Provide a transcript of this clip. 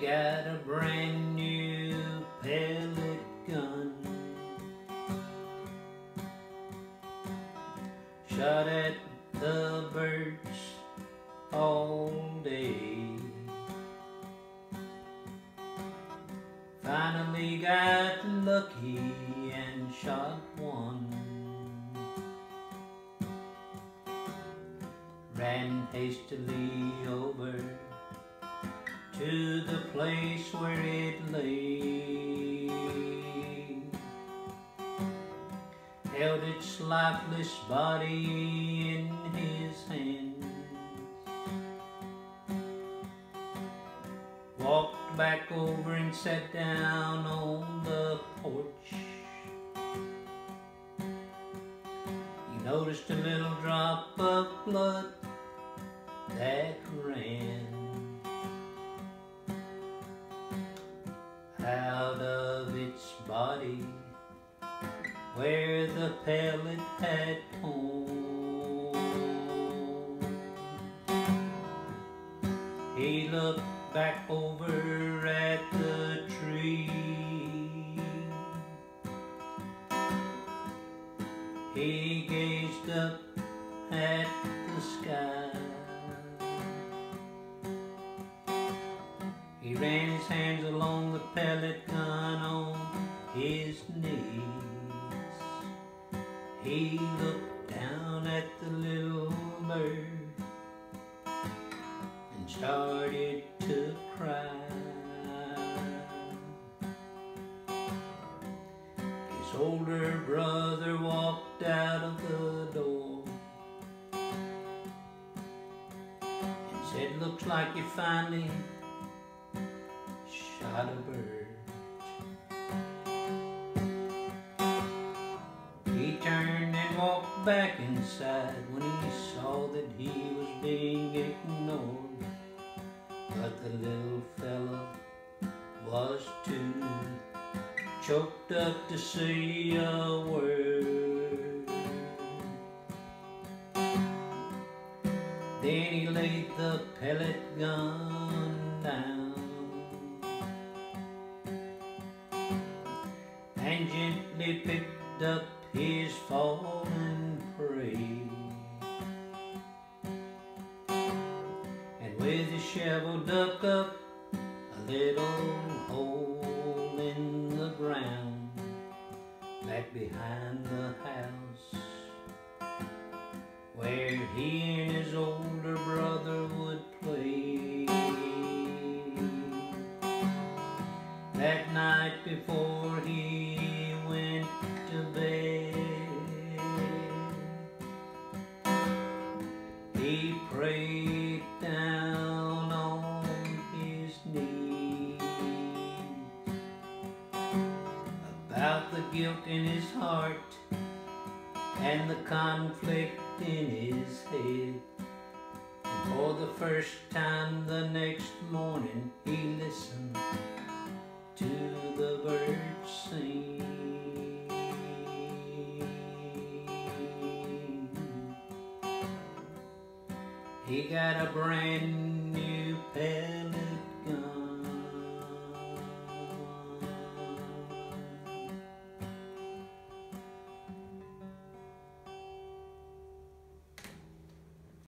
got a brand new pellet gun. Shot at the birds all day. Finally got lucky and shot one. Ran hastily over to the place where it lay. Held its lifeless body in his hands. Walked back over and sat down on the porch. He noticed a little drop of blood that ran its body where the pellet had torn. He looked back over at the tree. He gazed up at the sky. He ran his hands along the pellet He looked down at the little bird and started to cry. His older brother walked out of the door and said, looks like you finally shot a bird. Back inside when he saw that he was being ignored. But the little fella was too choked up to say a word. Then he laid the pellet gun down and gently picked up his fallen prey. And with his shovel dug up a little hole in the ground back behind the house where he and his older brother would play. That night before he he prayed down on his knees about the guilt in his heart and the conflict in his head. And for the first time the next morning he listened to the birds He got a brand new pellet gun.